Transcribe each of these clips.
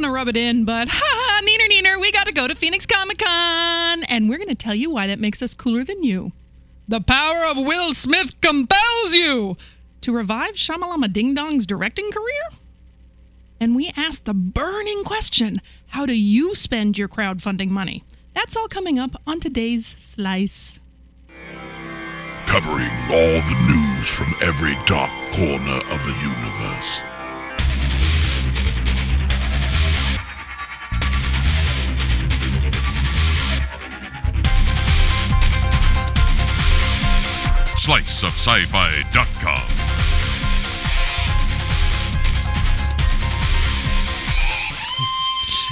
want to rub it in, but ha ha, neener neener, we got to go to Phoenix Comic Con. And we're going to tell you why that makes us cooler than you. The power of Will Smith compels you to revive Shamalama Ding Dong's directing career. And we ask the burning question how do you spend your crowdfunding money? That's all coming up on today's Slice. Covering all the news from every dark corner of the universe. sliceofsci-fi.com.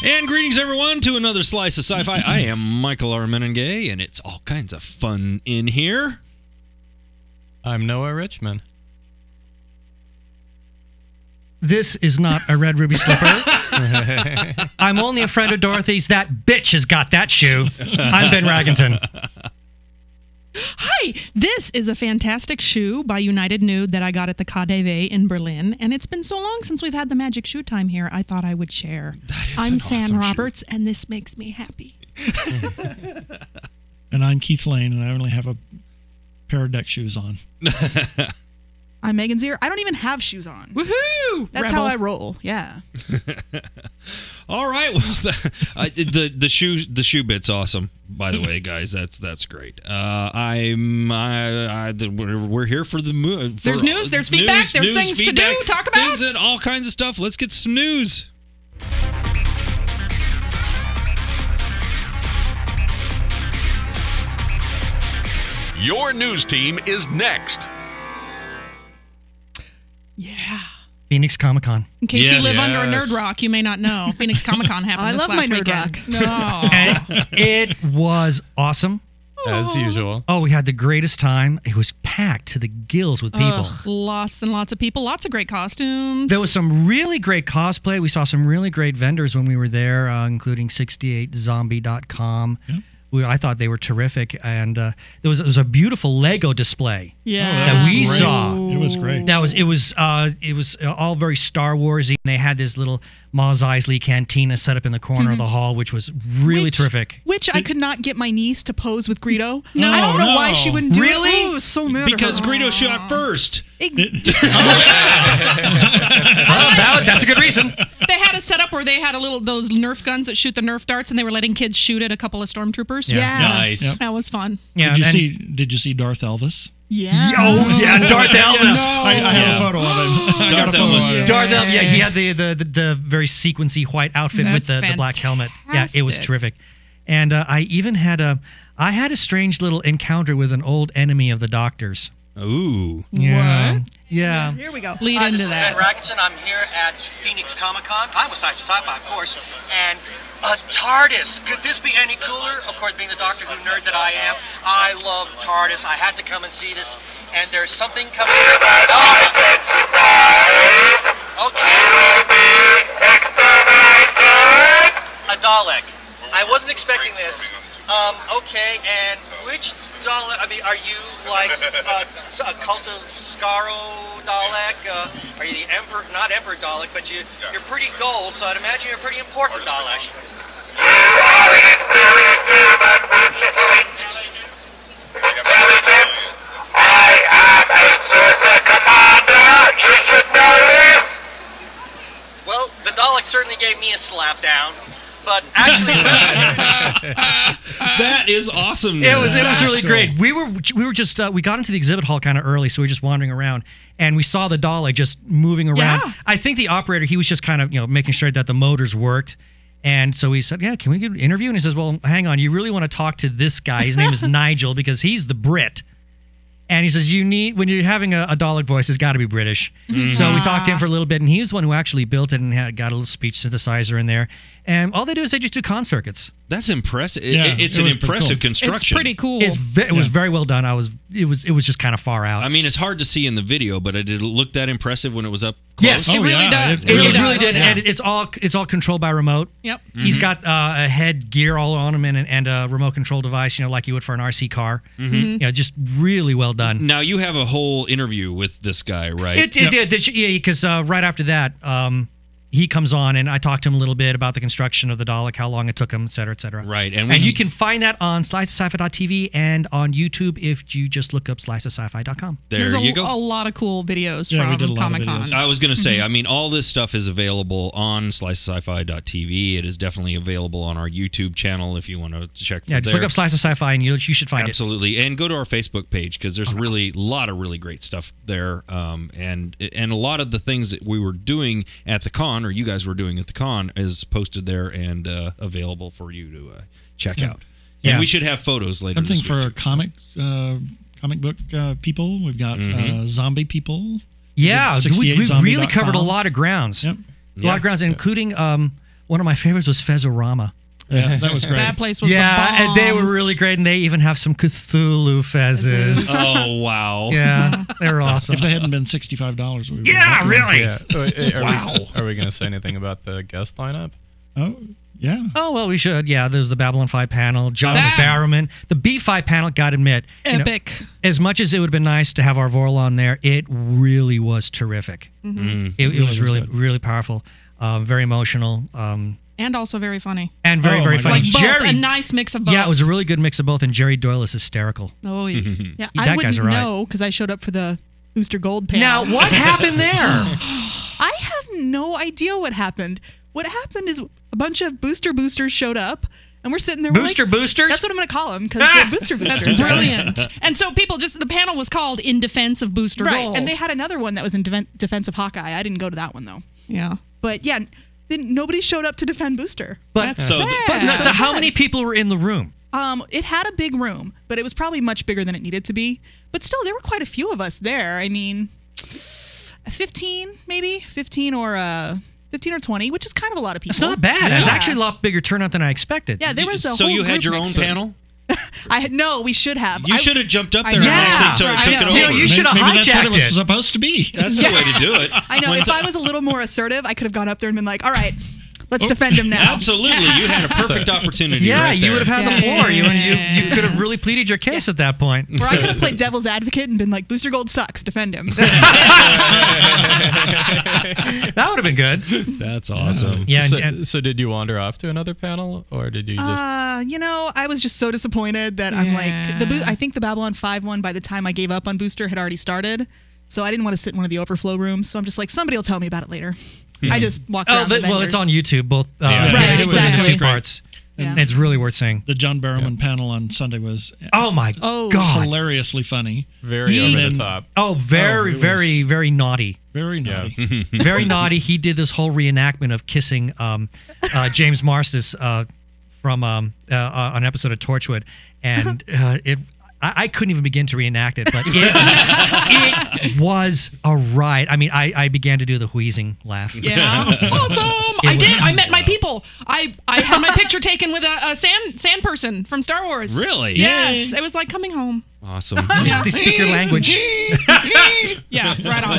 And greetings, everyone, to another slice of sci-fi. I am Michael R. Mennenga, and it's all kinds of fun in here. I'm Noah Richmond. This is not a red ruby slipper. I'm only a friend of Dorothy's. That bitch has got that shoe. I'm Ben Raggington. Hi, this is a fantastic shoe by United Nude that I got at the KaDeWe in Berlin, and it's been so long since we've had the magic shoe time here. I thought I would share. I'm an Sam awesome shoe. Roberts, and this makes me happy. And I'm Keith Lane, and I only have a pair of deck shoes on. I'm Megan Zier. I don't even have shoes on. Woohoo! That's how I roll. Yeah. All right, well, the, I, the the shoe the shoe bit's awesome. By the way, guys, that's that's great. Uh, I'm I, I we're, we're here for the mo- for There's news, there's feedback, there's things to do, talk about. things and all kinds of stuff. Let's get some news. Your news team is next. Yeah. Phoenix Comic Con. In case Yes. you live under a nerd rock, you may not know. Phoenix Comic Con happened I this love last my nerd weekend. rock. No. And it was awesome. As usual. Oh, we had the greatest time. It was packed to the gills with people. Ugh, lots and lots of people, lots of great costumes. There was some really great cosplay. We saw some really great vendors when we were there, uh, including 68zombie.com. We, I thought they were terrific. And uh, there, was, there was a beautiful Lego display yeah. that we great. saw. It was great. That was it was uh it was all very Star Warsy. And they had this little Mos Eisley cantina set up in the corner of the hall, which was really Which- terrific. Which I could not get my niece to pose with Greedo. No. I don't know why she wouldn't do Really? it. Oh, so mad. Because her. Greedo shot first. Ex- That- that's a good reason. They had a setup where they had a little those Nerf guns that shoot the Nerf darts, and they were letting kids shoot at a couple of stormtroopers. Yeah. Nice. Yep. that was fun. Yeah, did you and- see? Did you see Darth Elvis? Yeah. Oh yeah, Darth Elvis. I, I have a photo of him. I got Darth a photo Elvis. of him. Darth Elvis. Yeah, he had the the, the, the very sequency white outfit with That's the, the black helmet. Yeah, it was terrific. And uh, I even had a I had a strange little encounter with an old enemy of the doctor's. Ooh. Yeah. Yeah. Here we go. Lead Hi, into this is that. Ben Raggington. I'm here at Phoenix Comic Con. I'm with Science of Sci-Fi, of course, and a TARDIS. Could this be any cooler? Of course, being the Doctor Who nerd that I am, I love TARDIS. I had to come and see this, and there's something coming. Okay. A Dalek. I wasn't expecting this. Um, okay, and which Dalek? I mean, are you like a, a cult of Skaro Dalek? Uh, are you the Emperor? Not Emperor Dalek, but you you're pretty gold, so I'd imagine you're a pretty important Dalek. Well, the Dalek certainly gave me a slap down, but actually, That is awesome. It was it was news. really great. We were we were just uh, we got into the exhibit hall kind of early, so we were just wandering around, and we saw the Dalek just moving around. Yeah. I think the operator he was just kind of you know making sure that the motors worked, and so we said, "Yeah, can we get an interview?" And he says, "Well, hang on, you really want to talk to this guy? His name is Nigel because he's the Brit." And he says, "You need when you're having a, a Dalek voice, it's got to be British." Mm-hmm. So we talked to him ah. for a little bit, and he was the one who actually built it and had, got a little speech synthesizer in there. And all they do is they just do con circuits. That's impressive. It- Yeah, it's it an impressive cool. construction. It's pretty cool. It's ve- it was very well done. I was it was it was just kind of far out. I mean, it's hard to see in the video, but did it look that impressive when it was up close? Yes. it Oh, really yeah, does. it it really, really, does. did, Yeah. and it's all it's all controlled by remote. Yep. He's got uh, a head gear all on him and, and a remote control device, you know, like you would for an RC car. Mm-hmm. You know, just really well done. Now you have a whole interview with this guy, right? It, it did, this- yeah, because uh, right after that, um, he comes on and I talk to him a little bit about the construction of the Dalek, how long it took him, et cetera, et cetera. Right, and And, you he- can find that on sliceofsci-fi.tv and on YouTube if you just look up sliceofsci-fi.com. There There's a, you go. a lot of cool videos Yeah, we did from Comic Con. I was going to Mm-hmm. say, I mean, all this stuff is available on slicesci-fi.tv. It is definitely available on our YouTube channel if you want to check. Yeah, just there. look up Slice of Sci-Fi and you, you should find it. Absolutely, and go to our Facebook page because there's really a lot of really great stuff there, um, and and a lot of the things that we were doing at the con, or you guys were doing at the con, is posted there and uh, available for you to uh, check Yeah. out. Yeah. And we should have photos later. Something this for week. comic uh, comic book uh, people. We've got Mm-hmm. uh, zombie people. Yeah, we, we really covered a lot of grounds. Yep. A lot of grounds, including um, one of my favorites was Fezorama. Yeah, that was great. That place was Yeah, the and they were really great, and they even have some Cthulhu fezzes. Oh wow! yeah, they were awesome. if they hadn't been sixty five dollars, we would yeah, really. Yeah. Eh, Are Wow. We, are we going to say anything about the guest lineup? Oh yeah. Oh well, we should. Yeah, there's the Babylon Five panel, John That- Barrowman, the B Five panel. Got to admit, you know, epic. as much as it would have been nice to have our Vorl on there, it really was terrific. Mm-hmm. It, it was was really, good. really powerful, uh, very emotional, um, and also very funny. and very, Oh, very funny. Like both, Jerry, a nice mix of both. yeah, it was a really good mix of both, and Jerry Doyle is hysterical. Oh, yeah. Yeah, That I guy's wouldn't all right. know because I showed up for the Booster Gold panel. Now, what happened there? I have no idea what happened. What happened is a bunch of booster boosters showed up, and we're sitting there. we're Booster like, boosters? That's what I'm going to call them because Ah! they're booster boosters. That's brilliant. and so people just the panel was called "In Defense of Booster Right, Gold." and they had another one that was in defen- defense of Hawkeye. I didn't go to that one though. yeah. But yeah, then nobody showed up to defend Booster. But, That's So- sad. but no, so how many people were in the room? Um, it had a big room, but it was probably much bigger than it needed to be. But still, there were quite a few of us there. I mean, fifteen maybe, fifteen or uh, fifteen or twenty, which is kind of a lot of people. It's not bad. It's Yeah. actually a lot bigger turnout than I expected. Yeah, there was a so whole you had group your own next to panel. I had no. We should have. You I- should have jumped up there know. and actually Yeah. took, I took know. it You over. you should have Maybe that's what it hijacked was it. supposed to be. That's the way to do it. I know. When If I was a little more assertive, I could have gone up there and been like, "All right, let's defend him now." Absolutely, you had a perfect opportunity. Yeah, right you would have had the floor. You, you you could have really pleaded your case at that point. Or I could have played devil's advocate and been like, "Booster Gold sucks. Defend him." That would have been good. That's awesome. Yeah, so, and, and so did you wander off to another panel, or did you just? Uh, you know, I was just so disappointed that I'm like the. Bo- I think the Babylon Five one by the time I gave up on Booster had already started, so I didn't want to sit in one of the overflow rooms. So I'm just like, somebody will tell me about it later. I just walked oh, around. the, the well, it's on. YouTube. Both uh, Yeah. Right, split into exactly. two parts. Yeah. It's really worth seeing. The John Barrowman panel on Sunday was Oh my Oh. god! hilariously funny. very he- over the top. Oh, very, Oh, very, very naughty. Very Yeah. naughty. Very naughty. He did this whole reenactment of kissing um, uh, James Marsters uh, from um, uh, uh, an episode of Torchwood, and uh, it. I, I couldn't even begin to reenact it, but it, it was a riot. I mean, I, I began to do the wheezing laugh. Yeah. awesome. I was- did. I met my people. I I had my picture taken with a, a sand sand person from Star Wars. Really? Yes. It was like coming home. Awesome. They, they speak your language. Yeah. Right on.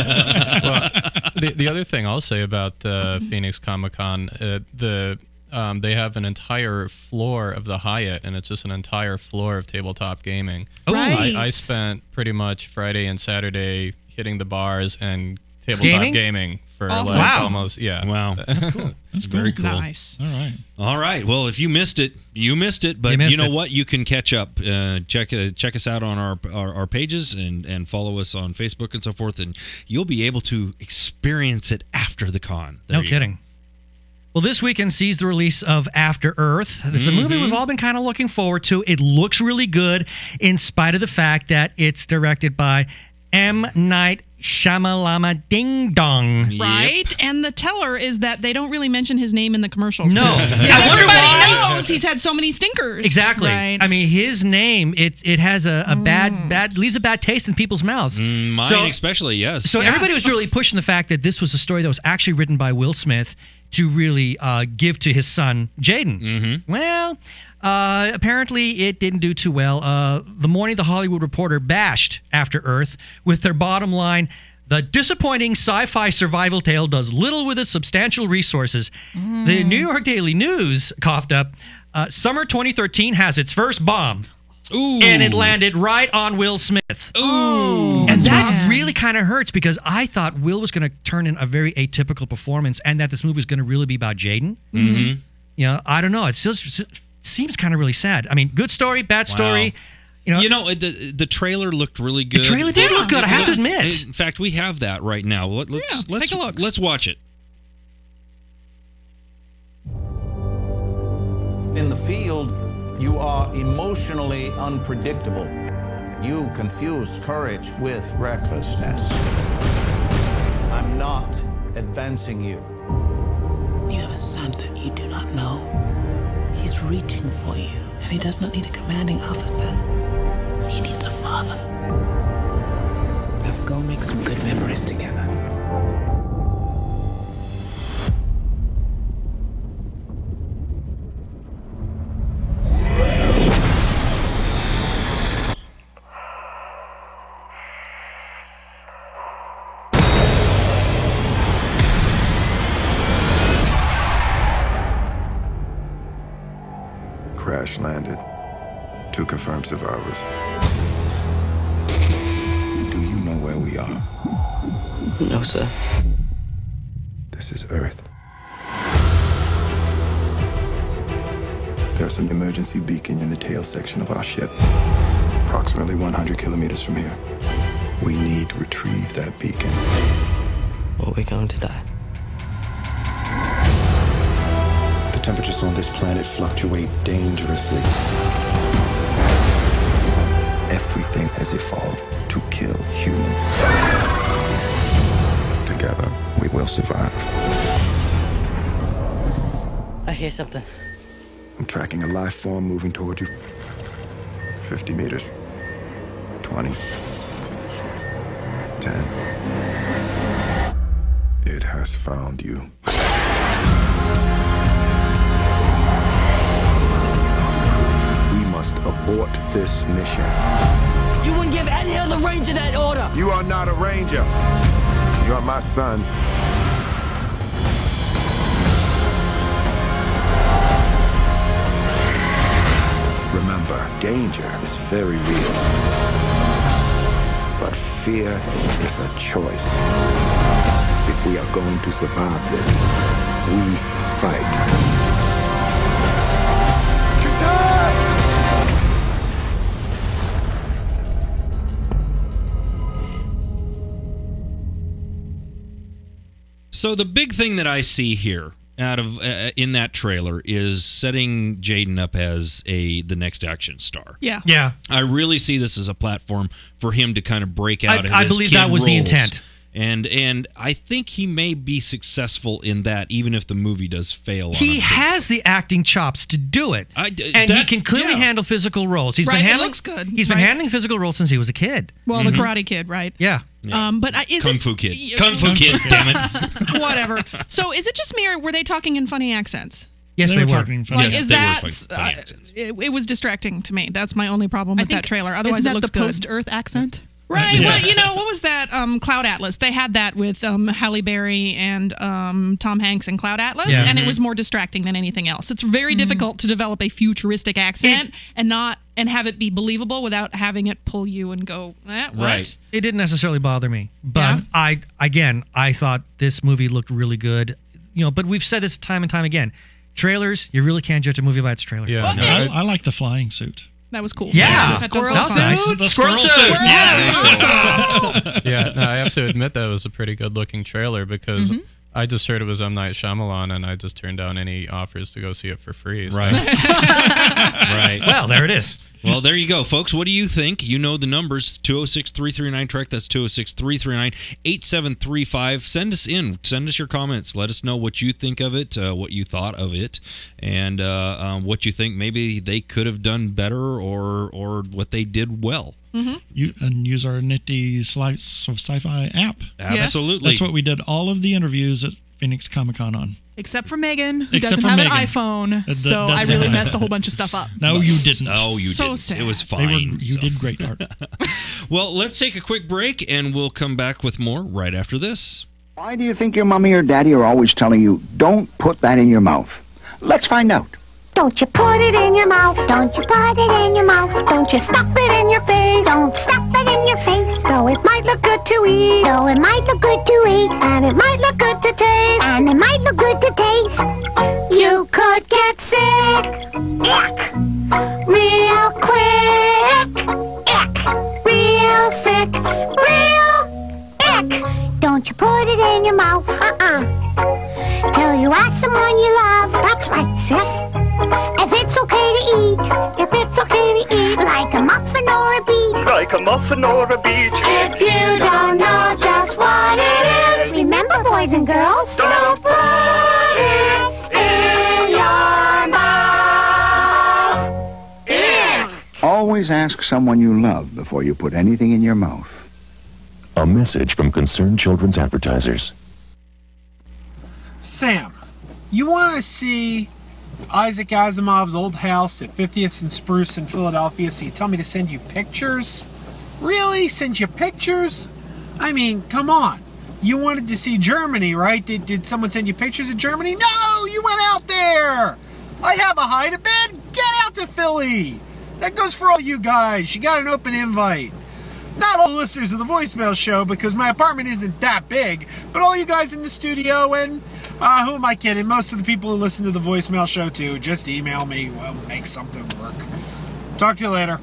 well, the, the other thing I'll say about uh, Phoenix Comic Con, uh, the um, they have an entire floor of the Hyatt, and it's just an entire floor of tabletop gaming. Right. I, I spent pretty much Friday and Saturday hitting the bars and tabletop Gaming? gaming, for Awesome. like Wow. almost yeah. Wow. That's cool. That's very cool. Nice. All right. All right. Well, if you missed it, you missed it. But You you, know it. what? You can catch up. Uh, check uh, check us out on our, our our pages and and follow us on Facebook and so forth, and you'll be able to experience it after the con. There No kidding. go. Kidding. Well, this weekend sees the release of After Earth. This is a movie we've all been kind of looking forward to. It looks really good, in spite of the fact that it's directed by M. Night Shyamalama Ding Dong. Right. And the teller is that they don't really mention his name in the commercials. No. Because I wonder everybody why. knows he's had so many stinkers. Exactly. Right. I mean, his name it it has a, a bad bad leaves a bad taste in people's mouths. Mm, Mine So- especially, yes. So everybody was really pushing the fact that this was a story that was actually written by Will Smith to really uh, give to his son Jaden. Mm-hmm. Well, uh, apparently it didn't do too well. Uh, the morning the Hollywood Reporter bashed After Earth with their bottom line. The disappointing sci fi survival tale does little with its substantial resources. The New York Daily News coughed up uh, Summer 2013 has its first bomb. Ooh. and it landed right on Will Smith. Ooh. and that man. really kind of hurts because I thought Will was going to turn in a very atypical performance, and that this movie was going to really be about Jaden. Mm-hmm. You know, I don't know. It still seems kind of really sad. I mean, good story, bad story. You know, You know, the the trailer looked really good. trailer did look good, I have to admit. In fact, we have that right now. Let, us Yeah, let's take a look. let's watch it. In the field, you are emotionally unpredictable. You confuse courage with recklessness. I'm not advancing you. You have a son that you do not know. He's reaching for you, and he does not need a commanding officer. He needs a father. Now go make some good memories together. Crash landed. Two confirmed survivors. Do you know where we are? No, sir. This is Earth. There's an emergency beacon in the tail section of our ship, approximately 100 kilometers from here. We need to retrieve that beacon. Or we're going to die. Temperatures on this planet fluctuate dangerously. Everything has evolved to kill humans. Together, we will survive. I hear something. I'm tracking a life form moving toward you. 50 meters. 20. 10. It has found you. Abort this mission. You wouldn't give any other ranger that order! You are not a ranger. You are my son. Remember, danger is very real. But fear is a choice. If we are going to survive this, we fight. So the big thing that I see here out of uh, in that trailer is setting Jaden up as a the next action star. Yeah. yeah. I really see this as a platform for him to kind of break I- out. of I his believe that was the intent. And and I think he may be successful in that, even if the movie does fail. He him. has the acting chops to do it, I d- and he can clearly yeah. handle physical roles. He's Right, been it handling. looks good, He's been handling physical roles since he was a kid. Well, the Karate Kid, right? Yeah. Um, but I, is Kung it, Fu Kid. y- Kung Fu Kid. Damn it. Whatever. So, is it just me, or were they talking in funny accents? Yes, they, they, were were. talking funny. Like, Yes, is they were that funny- funny uh, accents. it, it was distracting to me. That's my only problem with think that trailer. Otherwise, isn't it that looks the good. post-Earth accent. Right. Well, you know, what was that? Um, Cloud Atlas. They had that with um, Halle Berry and um, Tom Hanks in Cloud Atlas, Yeah. and it was more distracting than anything else. It's very difficult to develop a futuristic accent and not and have it be believable without having it pull you and go, eh, what? Right. It didn't necessarily bother me, but Yeah? I again I thought this movie looked really good. You know, but we've said this time and time again. Trailers, you really can't judge a movie by its trailer. Yeah, no, I, I- I like the flying suit. That was cool. Yeah. That does Squirrel look That's fun. nice. The Squirrel squirrel suit. suit. Yeah. yeah, no, I have to admit that was a pretty good looking trailer because Mm-hmm. I just heard it was M Night Shyamalan and I just turned down any offers to go see it for free. so- Right. right. Well, there it is. Well, there you go, folks. What do you think? You know the numbers 206 339 Trek. That's 206 339 8735. Send us in. Send us your comments. Let us know what you think of it, uh, what you thought of it, and uh, um, what you think maybe they could have done better or, or what they did well. Mm-hmm. You, and use our nifty slice of sci-fi app. Absolutely. That's what we did all of the interviews at Phoenix Comic Con on. Except for Megan, who Except doesn't have Megan. an iPhone, That- so I really have messed a whole bunch of stuff up. No, you didn't. No, you So didn't. sad. It was They fine. were, you so- did great, Art. Well, let's take a quick break and we'll come back with more right after this. Why do you think your mommy or daddy are always telling you, don't put that in your mouth? Let's find out. Don't you put it in your mouth. Don't you put it in your mouth. Don't you stuff it in your face. Don't stuff it in your face. Though it might look good to eat. Though it might look good to eat. And it might look good to taste. And it might look good to taste. You could get sick. Ick. Real quick. Ick. Real sick. Real ick. Don't you put it in your mouth. Uh-uh. Till you ask someone you love. That's right, sis. Eat. If it's okay to eat. Like a muffin or a beet. Like a muffin or a beach. If you don't know just what it is, remember, boys and girls, don't put it in your mouth. Always ask someone you love before you put anything in your mouth. A message from Concerned Children's Advertisers. Sam, you want to see Isaac Asimov's old house at 50th and Spruce in Philadelphia, so you tell me to send you pictures? Really? Send you pictures? I mean, come on. You wanted to see Germany, right? Did, did someone send you pictures of Germany? No, you went out there. I have a hide a bed. Get out to Philly. That goes for all you guys. You got an open invite. Not all the listeners of the voicemail show because my apartment isn't that big, but all you guys in the studio and uh, who am I kidding? Most of the people who listen to the voicemail show too. Just email me. We'll make something work. Talk to you later.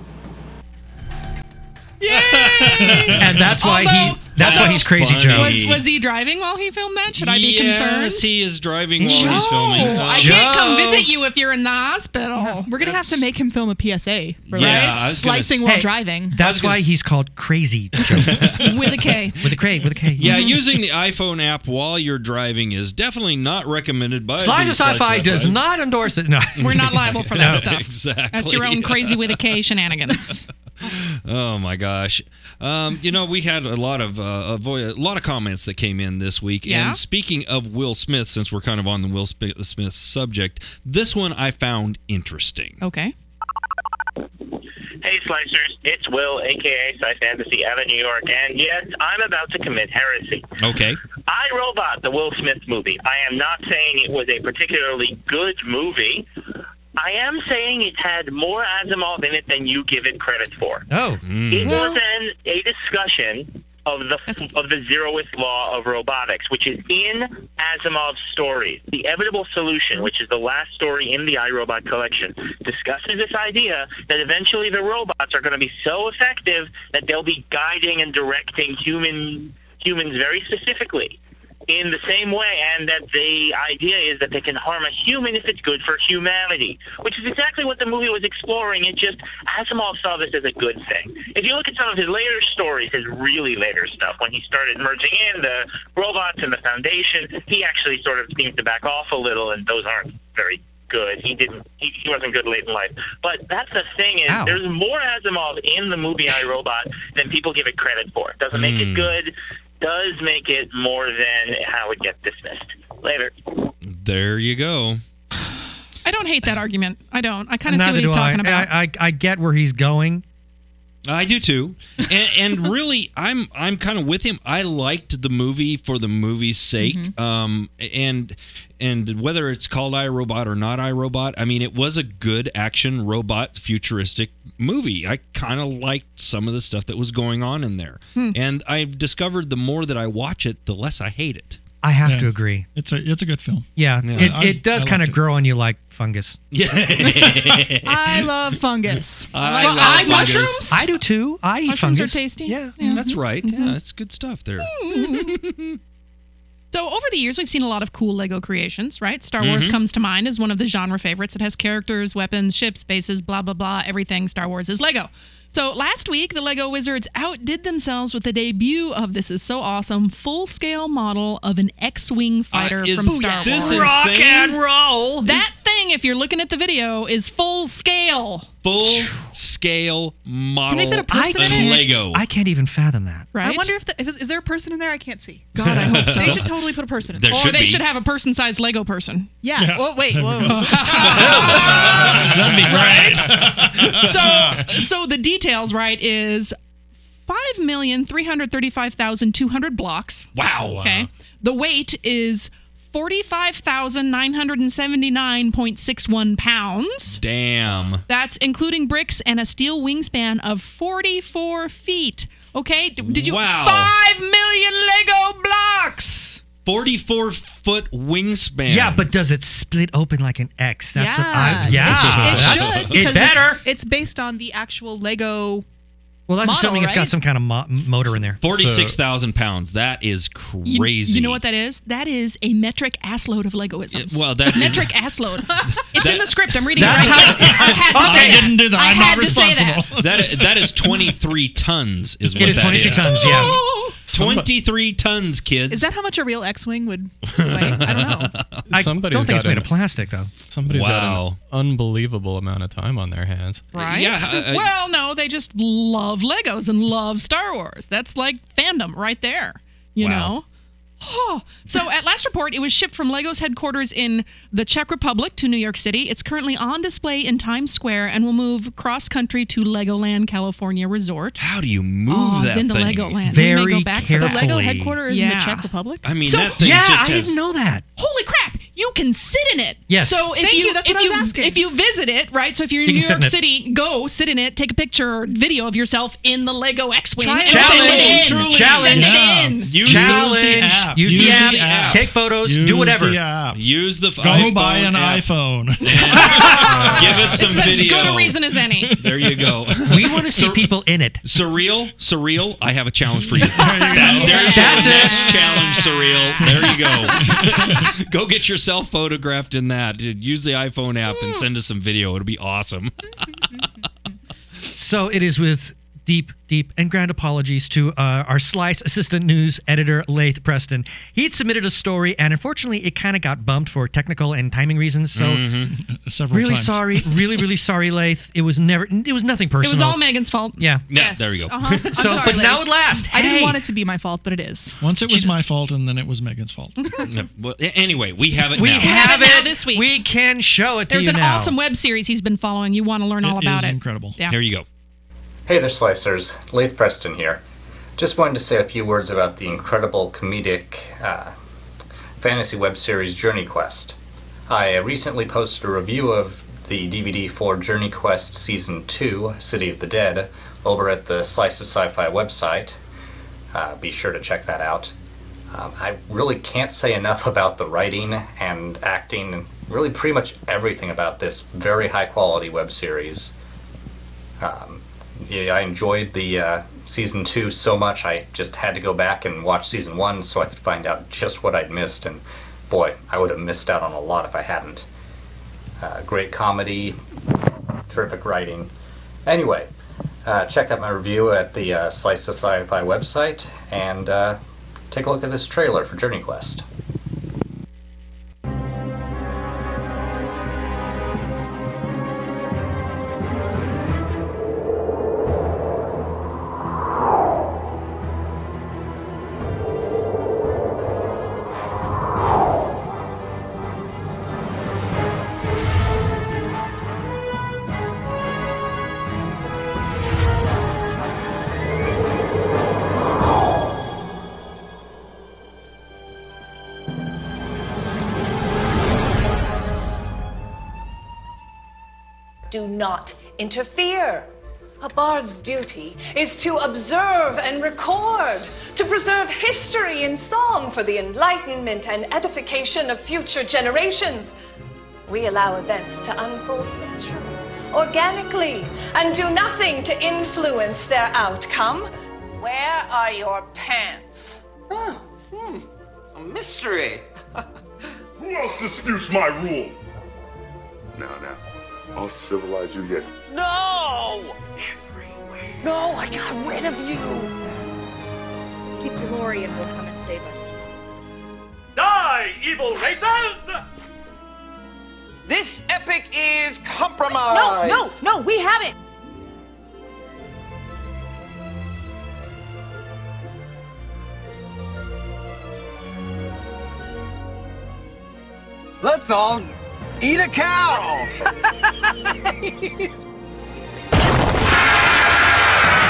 and that's why he. That's, why he's crazy, Joe. Was, was he driving while he filmed that? Should I be concerned? Yes, he is driving while he's filming. Uh, I can't come visit you if you're in the hospital. We're gonna have to make him film a PSA, for Yeah, right? I gonna Slicing s- while Hey, driving. That's why he's called Crazy Joe. with a K. with a K. With a K. Yeah, using the iPhone app while you're driving is definitely not recommended by Slice of Sci-Fi does not endorse it. No, We're not liable for that No. stuff. Exactly. That's your own crazy with a K shenanigans. Oh my gosh! Um, you know, we had a lot of uh, a, vo- a lot of comments that came in this week. Yeah? And speaking of Will Smith, since we're kind of on the Will Smith subject, this one I found interesting. Okay. Hey Slicers, it's Will, aka Sci Fantasy out of New York, and yes, I'm about to commit heresy. Okay. I Robot, the Will Smith movie. I am not saying it was a particularly good movie. I am saying it had more Asimov in it than you give it credit for. Oh. It mm. was an, a discussion of the of the zeroth law of robotics, which is in Asimov's story. The Inevitable Solution, which is the last story in the iRobot collection, discusses this idea that eventually the robots are going to be so effective that they'll be guiding and directing human humans very specifically in the same way, and that the idea is that they can harm a human if it's good for humanity, which is exactly what the movie was exploring. It just Asimov saw this as a good thing. If you look at some of his later stories, his really later stuff, when he started merging in the robots and the Foundation, he actually sort of seems to back off a little, and those aren't very good. He didn't. He, he wasn't good late in life. But that's the thing is, Ow. there's more Asimov in the movie I Robot than people give it credit for. It doesn't make Hmm. it good. Does make it more than how it gets dismissed. Later. There you go. I don't hate that argument. I don't. I kind of see what he's do I. talking about. I, I. I get where he's going. I do too, and, and really, I'm I'm kind of with him. I liked the movie for the movie's sake, Mm-hmm. um, and and whether it's called iRobot or not iRobot, I mean, it was a good action robot futuristic movie. I kind of liked some of the stuff that was going on in there, Hmm. and I've discovered the more that I watch it, the less I hate it. I have Yeah. to agree. It's a it's a good film. Yeah, Yeah. it, I- it does kind of grow on you like fungus. Yeah. I love fungus. I Well, love I like fungus. mushrooms. I do too. I eat Mushrooms fungus. are tasty. Yeah. That's right. Yeah, it's good stuff there. So over the years, we've seen a lot of cool Lego creations, right? Star Wars Mhm. comes to mind as one of the genre favorites. It has characters, weapons, ships, bases, blah blah blah. Everything Star Wars is Lego. So last week, the Lego Wizards outdid themselves with the debut of this is so awesome full scale model of an X-wing uh, fighter is from Star this Wars. Rock insane? and roll. That thing, if you're looking at the video, is full scale. Full scale model Can they fit a person of in it? Lego. I can't even fathom that. Right? I wonder if, the, if is, is there a person in there? I can't see. God, I hope so. They should totally put a person in There there. or should they be. should have a person-sized Lego person. Yeah. Yeah. Well, wait. Whoa. That'd be great. so so the details right is five million three hundred thirty five thousand two hundred blocks. wow. Okay. The weight is 45,979.61 pounds. Damn. That's including bricks and a steel wingspan of 44 feet. Okay, did you Wow. 5 million Lego blocks? 44 foot wingspan. Yeah, but does it split open like an X? That's what I. Yeah, It, That- should. because It better. It's, it's based on the actual Lego. Well, that's model, assuming it's got some kind of mo- motor in there. 46,000 pounds. That is crazy. you know what that is? That is a metric assload of Legoisms. well, that is- metric assload. It's in the script. I'm reading That's it right here. I had to I say didn't do that. I I'm had not to say that. responsible. That that is 23 tons is what It is that 22 is. tons, yeah. 23 tons, kids. Is that how much a real X-wing would weigh? I don't know. I Somebody's don't think it's made an- of plastic, though. Somebody's got Wow. an unbelievable amount of time on their hands. Right? Yeah, well, no, they just love Legos and love Star Wars. That's like fandom right there. You Wow. know? Oh. So at last report, it was shipped from Lego's headquarters in the Czech Republic to New York City. It's currently on display in Times Square and will move cross country to Legoland California Resort. How do you move oh, that been to thing? Legoland. we may Very go back for The. Lego headquarters is in the Czech Republic. I mean, So- that thing Yeah, just I didn't know that. Holy crap! You can sit in it. Yes. So if Thank you, you, that's if what I you was asking. if you visit it, right? So if you're in You New York in it. City, go sit in it, take a picture or video of yourself in the Lego X-wing. Try. Challenge, Send it in. challenge, Send it in. use challenge. the app. Use, Use the, app, the app. Take photos. Use do whatever. the app. the use the Go iPhone buy an app. iPhone. Give us some It's as good a reason as any. There you go. We want to see people in it. Surreal, surreal. I have a challenge for you. That- there's That's your it. next challenge, surreal. There you go. go get yourself photographed in that. Use the iPhone app and send us some video. It'll be awesome. So it is with deep, deep, and grand apologies to uh, our Slice assistant news editor, Lath Preston. He'd submitted a story, and unfortunately, it kind of got bumped for technical and timing reasons. So, Several really times. sorry, really, really sorry, Lath. It was never, it was nothing personal. It was all Megan's fault. yeah. Yeah, there you go. Uh-huh. So, sorry, but now Liz. at last, I didn't want it to be my fault, but it is. Once it was my fault, and then it was Megan's fault. Yeah, well, anyway, we have it We now. have have it now it this week. We can show it to you. There's an now. awesome web series he's been following. You want to learn all about is it. incredible. Yeah. Here you go. Hey there, Slicers. Lath Preston here. Just wanted to say a few words about the incredible comedic uh, fantasy web series JourneyQuest. I recently posted a review of the DVD for JourneyQuest Season 2, City of the Dead, over at the Slice of Sci-Fi website. Uh, be sure to check that out. Um, I really can't say enough about the writing and acting, and really pretty much everything about this very high quality web series. Um, yeah, I enjoyed the uh, season two so much. I just had to go back and watch season one so I could find out just what I'd missed. And boy, I would have missed out on a lot if I hadn't. Uh, great comedy, terrific writing. Anyway, uh, check out my review at the uh, Slice of Sci-Fi website and uh, take a look at this trailer for JourneyQuest. Do not interfere. A bard's duty is to observe and record, to preserve history in song for the enlightenment and edification of future generations. We allow events to unfold naturally, organically, and do nothing to influence their outcome. Where are your pants? hmm, A mystery. Who else disputes my rule? Now, now. I'll civilize you yet. No! No, I got rid of you! Keep DeLorean will come and save us. Die, evil racers! This epic is compromised! No, no, no, we have it! Let's all eat a cow!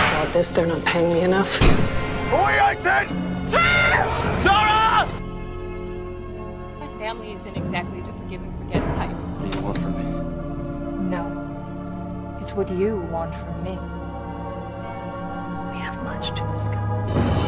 Saw this, they're not paying me enough. Boy, I said! Ah, Nora! My family isn't exactly the forgive and forget type. What do you want from me? No. It's what you want from me. We have much to discuss.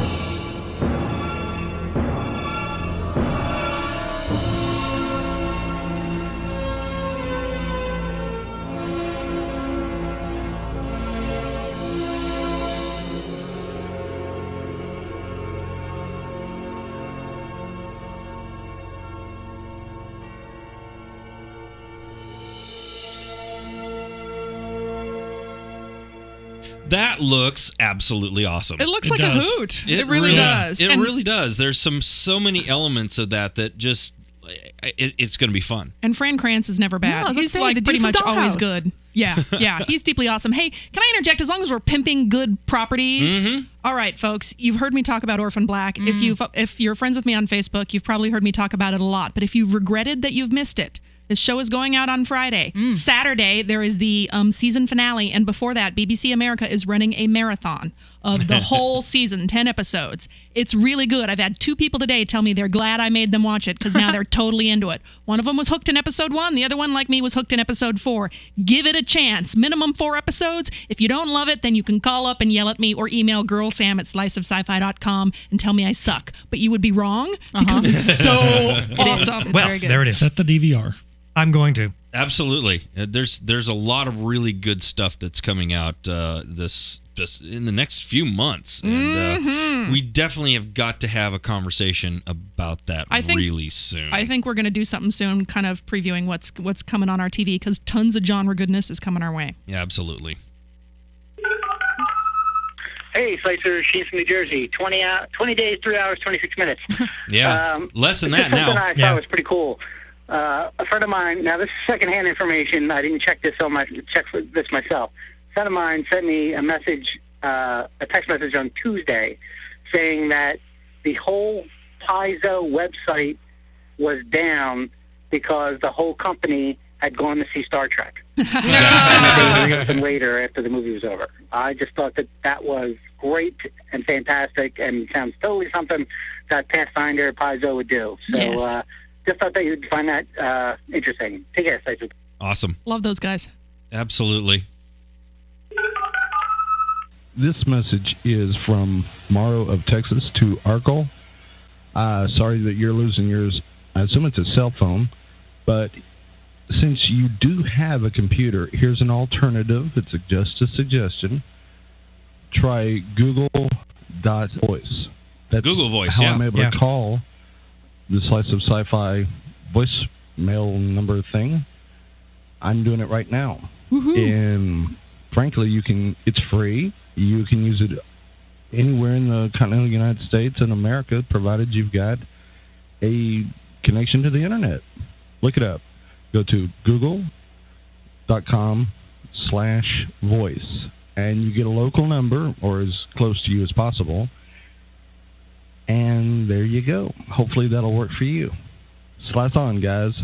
That looks absolutely awesome. It looks It like a hoot. It really does. It And- really does. There's some so many elements of that that just it, it's going to be fun. And Fran Kranz is never bad. was gonna he's say, like pretty much always good. Yeah, yeah, he's deeply awesome. Hey, can I interject? As long as we're pimping good properties. Mhm. All right, folks, you've heard me talk about Orphan Black. If Mm. you if you're friends with me on Facebook, you've probably heard me talk about it a lot. But if you've regretted that you've missed it, this show is going out on Friday. Mm. Saturday there is the um, season finale, and before that, BBC America is running a marathon of the whole season, ten episodes. It's really good. I've had two people today tell me they're glad I made them watch it because now they're totally into it. One of them was hooked in episode one. The other one, like me, was hooked in episode four. Give it a chance. Minimum four episodes. If you don't love it, then you can call up and yell at me or email girlsam at sliceofsci-fi.com and tell me I suck. But you would be wrong because it's so awesome. Well, there it is. Set the DVR. I'm going to. Absolutely. Uh, There's there's a lot of really good stuff that's coming out uh, this this in the next few months, and Mhm. uh, we definitely have got to have a conversation about that I think- really soon. I think we're going to do something soon, kind of previewing what's what's coming on our TV because tons of genre goodness is coming our way. yeah, absolutely. Hey, Slicer, she's from New Jersey. 20, hou- 20 days, 3 hours, 26 minutes. Yeah, Um, less than that that is now. I thought was pretty cool. Uh, a friend of mine, now this is secondhand information. I didn't check this on my check for this myself. A friend of mine sent me a message, uh, a text message on Tuesday, saying that the whole Paizo website was down because the whole company had gone to see Star Trek. and they would reopen later after the movie was over. I just thought that that was great and fantastic and sounds totally something that Pathfinder Paizo would do. So Yes. uh, just thought that you'd find that uh, interesting. Take care, Slicer. Awesome. Love those guys. Absolutely. This message is from Morrow of Texas to Arkle. Uh, sorry that you're losing yours. I assume it's a cell phone, but since you do have a computer, here's an alternative. It's a, just a suggestion. Try Google dot voice. That's Google Voice, How yeah. I'm able Yeah. to call the slice of sci-fi voicemail number thing. I'm doing it right now. And frankly, you can. It's free. You can use it anywhere in the continental United States and America, provided you've got a connection to the internet. Look it up. Go to google.com slash voice, and you get a local number, or as close to you as possible. And there you go. Hopefully that'll work for you. Slice on, guys.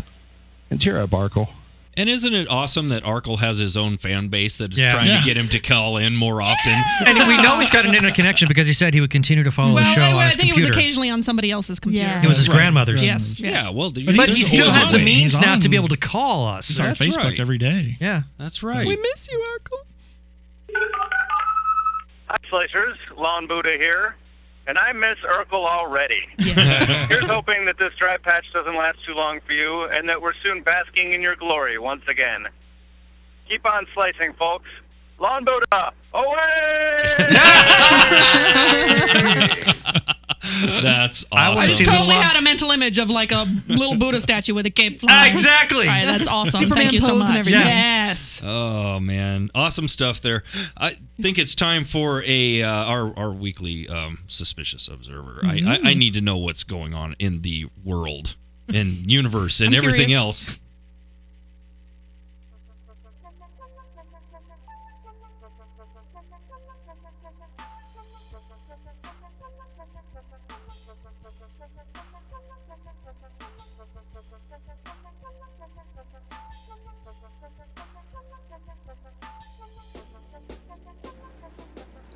And cheer up, Arkle. And isn't it awesome that Arkle has his own fan base that is Yeah. trying Yeah. to get him to call in more often? And we know he's got an internet connection because he said he would continue to follow the well, show I, on I his think computer. it was occasionally on somebody else's computer. It was his grandmother's. Yes. Yeah, well, But, he still has the means now to be able to call us. He's on That's Facebook right. every day. Yeah. That's right. We miss you, Arkle. Hi, Slicers. Lon Buddha here. And I miss Arkle already. Here's hoping that this dry patch doesn't last too long for you and that we're soon basking in your glory once again. Keep on slicing, folks. Lon Buddha, away! That's I awesome. just totally had a mental image of like a little Buddha statue with a cape flying. Exactly. All right, that's awesome. Superman Thank you so pose and much. everything. Yes. Oh man, awesome stuff there. I think it's time for a uh, our our weekly um, suspicious observer. I, I I need to know what's going on in the world and universe and I'm everything curious. else.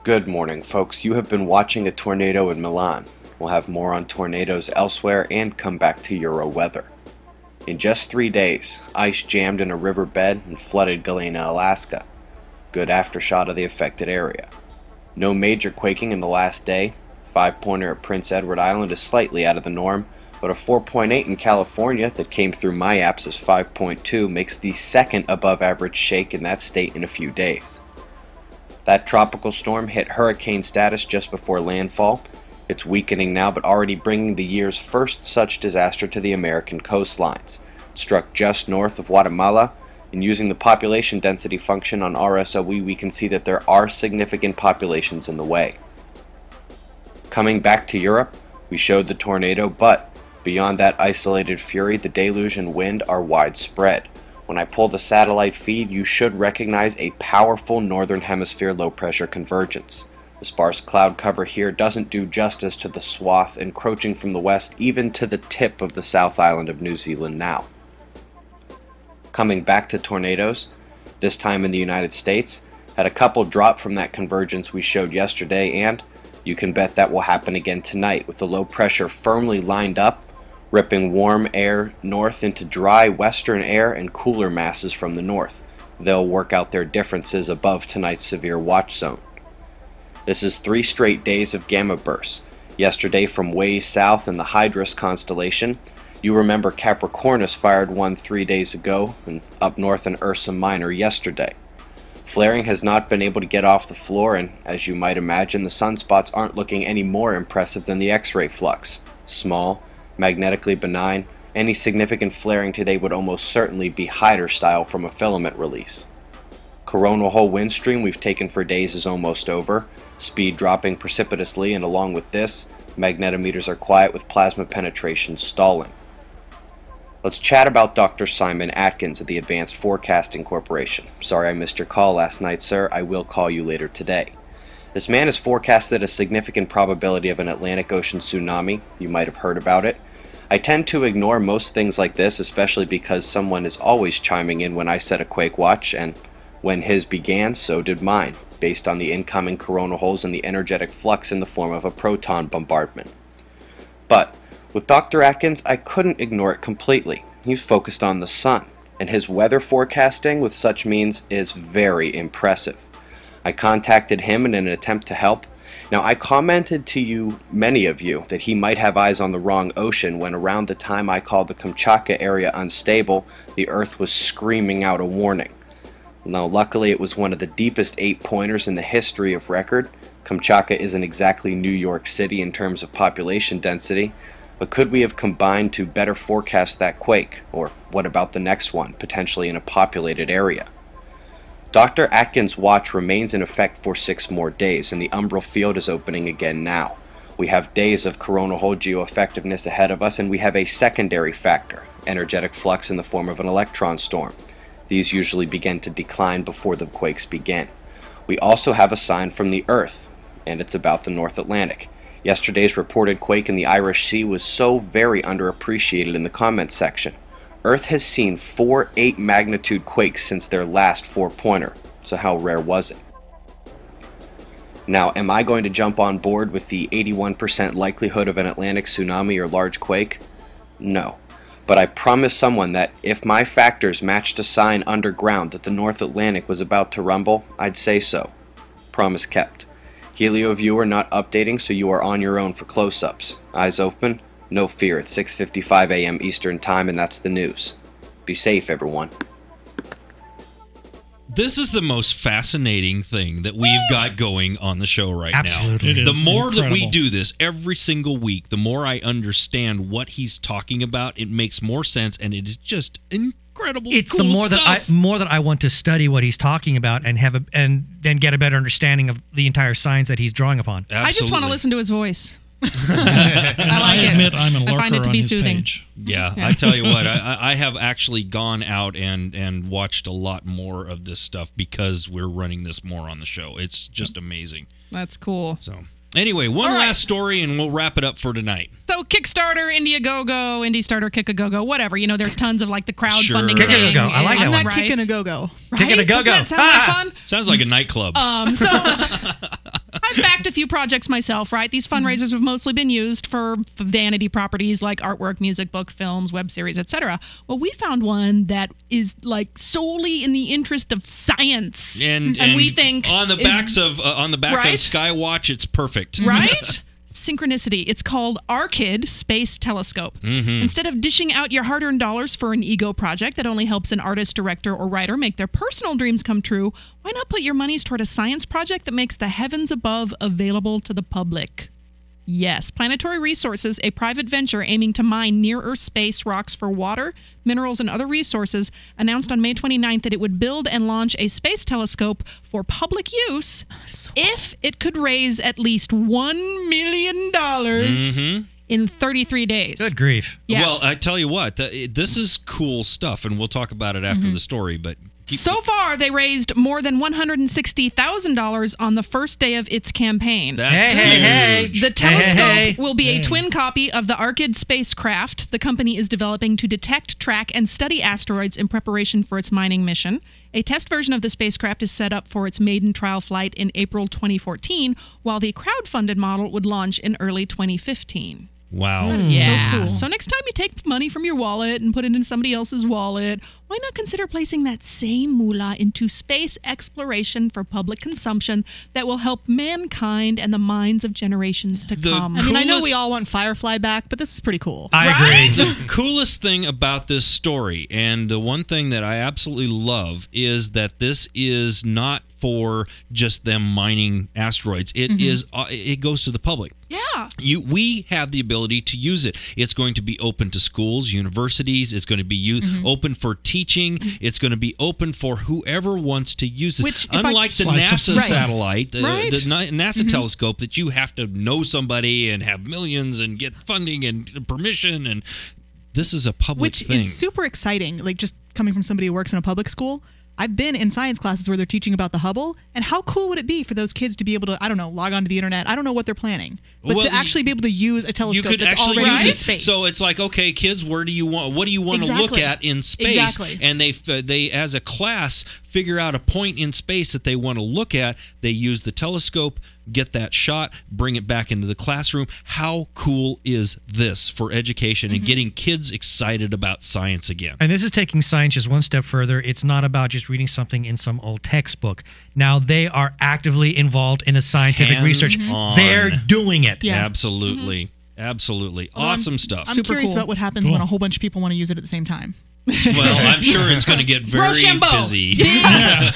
Good morning, folks. You have been watching a tornado in Milan. We'll have more on tornadoes elsewhere and come back to Euro weather. In just three days, ice jammed in a riverbed and flooded Galena, Alaska. Good aftershot of the affected area. No major quaking in the last day. Five pointer at Prince Edward Island is slightly out of the norm, but a 4.8 in California that came through my apps as 5.2 makes the second above average shake in that state in a few days. That tropical storm hit hurricane status just before landfall. It's weakening now, but already bringing the year's first such disaster to the American coastlines. It struck just north of Guatemala, and using the population density function on RSOE, we can see that there are significant populations in the way. Coming back to Europe, we showed the tornado, but Beyond that isolated fury, the deluge and wind are widespread. When I pull the satellite feed, you should recognize a powerful northern hemisphere low pressure convergence. The sparse cloud cover here doesn't do justice to the swath encroaching from the west even to the tip of the South Island of New Zealand now. Coming back to tornadoes, this time in the United States, had a couple drop from that convergence we showed yesterday, and you can bet that will happen again tonight with the low pressure firmly lined up ripping warm air north into dry western air and cooler masses from the north. They'll work out their differences above tonight's severe watch zone. This is three straight days of gamma bursts. Yesterday from way south in the Hydrus constellation. You remember Capricornus fired one three days ago, and up north in Ursa Minor yesterday. Flaring has not been able to get off the floor, and as you might imagine, the sunspots aren't looking any more impressive than the X ray flux. Small, magnetically benign, any significant flaring today would almost certainly be Hyder style from a filament release. Coronal hole wind stream we've taken for days is almost over, speed dropping precipitously, and along with this, magnetometers are quiet with plasma penetration stalling. Let's chat about Dr. Simon Atkins of the Advanced Forecasting Corporation. Sorry I missed your call last night, sir. I will call you later today. This man has forecasted a significant probability of an Atlantic Ocean tsunami. You might have heard about it. I tend to ignore most things like this, especially because someone is always chiming in when I set a quake watch, and when his began, so did mine, based on the incoming coronal holes and the energetic flux in the form of a proton bombardment. But with Dr. Atkins, I couldn't ignore it completely. He's focused on the sun, and his weather forecasting with such means is very impressive. I contacted him in an attempt to help, now, I commented to you, many of you, that he might have eyes on the wrong ocean when around the time I called the Kamchatka area unstable, the Earth was screaming out a warning. Now, luckily, it was one of the deepest eight pointers in the history of record. Kamchatka isn't exactly New York City in terms of population density, but could we have combined to better forecast that quake? Or what about the next one, potentially in a populated area? Dr. Atkins' watch remains in effect for six more days, and the umbral field is opening again now. We have days of coronal hole geoeffectiveness ahead of us, and we have a secondary factor, energetic flux in the form of an electron storm. These usually begin to decline before the quakes begin. We also have a sign from the Earth, and it's about the North Atlantic. Yesterday's reported quake in the Irish Sea was so very underappreciated in the comments section. Earth has seen four 8 magnitude quakes since their last four pointer, so how rare was it? Now, am I going to jump on board with the 81% likelihood of an Atlantic tsunami or large quake? No. But I promised someone that if my factors matched a sign underground that the North Atlantic was about to rumble, I'd say so. Promise kept. Helioviewer not updating, so you are on your own for close ups. Eyes open, no fear, it's 6:55 a.m. Eastern Time and that's the news. Be safe everyone. This is the most fascinating thing that we've got going on the show right Absolutely. now. Absolutely. the is more that we do this every single week, the more I understand what he's talking about. It makes more sense and it is just incredible. It's cool the more that I more that I want to study what he's talking about and have a and then get a better understanding of the entire science that he's drawing upon. I just want to listen to his voice. And I like it. admit I'm a I lurker find it to on be his soothing. page. Yeah, Yeah. I tell you what, I, I I have actually gone out and and watched a lot more of this stuff because we're running this more on the show. It's just amazing. That's cool. So anyway, one All right. last story and we'll wrap it up for tonight. So Kickstarter, Indiegogo, Indie Starter, Kick a Go Go, whatever. You know, there's tons of like the crowdfunding. Sure. thing. Kick-a-go-go. I like and- that I'm one. not kicking a go go. Right? Doesn't that sound like fun? Sounds like a nightclub. Um, so I I've backed a few projects myself, right? These fundraisers have mostly been used for vanity properties like artwork, music, book, films, web series, etc. Well, we found one that is like solely in the interest of science, And, and, we think on the is- backs of uh, on the back Right? of Skywatch, it's perfect. right? Synchronicity. It's called ARKYD Space Telescope. Mhm. Instead of dishing out your hard earned dollars for an ego project that only helps an artist, director, or writer make their personal dreams come true, why not put your monies toward a science project that makes the heavens above available to the public? Yes, Planetary Resources, a private venture aiming to mine near Earth space rocks for water, minerals, and other resources, announced on May 29th that it would build and launch a space telescope for public use if it could raise at least $1 million Mhm. in 33 days. Good grief. Yeah. Well, I tell you what, this is cool stuff, and we'll talk about it after Mhm. the story. But keep so far, they raised more than $160,000 on the first day of its campaign. That's Hey, hey, hey. The telescope hey, hey. will be a twin copy of the ARKYD spacecraft the company is developing to detect, track, and study asteroids in preparation for its mining mission. A test version of the spacecraft is set up for its maiden trial flight in April 2014, while the crowd-funded model would launch in early 2015. Wow. Yeah. So, next time you take money from your wallet and put it in somebody else's wallet, why not consider placing that same moolah into space exploration for public consumption that will help mankind and the minds of generations to come? I mean, I know we all want Firefly back, but this is pretty cool. I right? agree. the coolest thing about this story, and the one thing that I absolutely love, is that this is not for just them mining asteroids. It Mhm. is. Uh, it goes to the public. Yeah. You, we have the ability to use it. It's going to be open to schools, universities. It's going to be u- Mm-hmm. open for teaching. It's going to be open for whoever wants to use it. Which, if I- Unlike the NASA Right. satellite, the, Right. the Na- NASA Mhm. telescope, that you have to know somebody and have millions and get funding and permission. And this is a public which thing. is super exciting. Like just coming from somebody who works in a public school. I've been in science classes where they're teaching about the Hubble, and how cool would it be for those kids to be able to, I don't know, log onto the internet? I don't know what they're planning, but Well, to actually be able to use a telescope could that's actually already in use it. space. So it's like, okay, kids, where do you want? What do you want to look at in space? Exactly. And they f- they as a class figure out a point in space that they want to look at. They use the telescope, get that shot, bring it back into the classroom. How cool is this for education Mm-hmm. and getting kids excited about science again? And this is taking science just one step further. It's not about just reading something in some old textbook. Now they are actively involved in the scientific Hands research. on. They're doing it. Yeah. Absolutely. Absolutely. Although I'm- awesome stuff. I'm Super curious about what happens when a whole bunch of people want to use it at the same time. Well, I'm sure it's going to get very Rochambeau. busy. Big,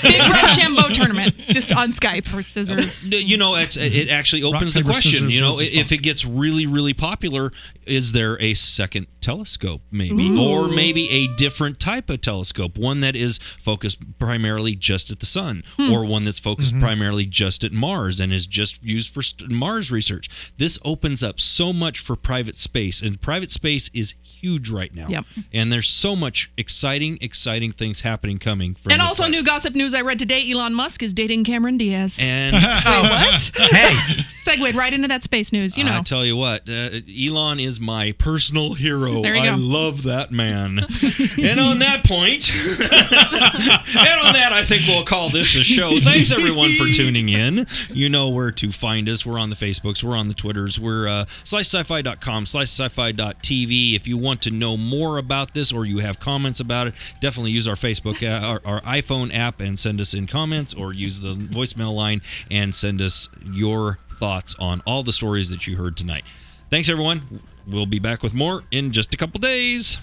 big Rochambeau tournament. Just on Skype. For scissors. you know it's, it actually opens the paper, question scissors, you know what's if it gets really really popular is there a second telescope maybe Ooh. or maybe a different type of telescope one that is focused primarily just at the sun Hmm. or one that's focused Mhm. primarily just at mars and is just used for st- mars research this opens up so much for private space and private space is huge right now Yep. and there's so much exciting exciting things happening coming from And the also, new gossip news I read today Elon Musk is dating Cameron Diaz. and Wait, what? hey Segued right into that space news, you know. I tell you what, uh, Elon is my personal hero. There you I go. love that man. and on that point, and on that, I think we'll call this a show. Thanks everyone for tuning in. You know where to find us. We're on the Facebooks, we're on the Twitters, we're uh, slicesci-fi.com, slicesci-fi.tv. If you want to know more about this or you have comments about it, definitely use our Facebook, uh, our, our iPhone app, and send us in comments, or use the voicemail line and send us your thoughts on all the stories that you heard tonight. Thanks, everyone. We'll be back with more in just a couple days.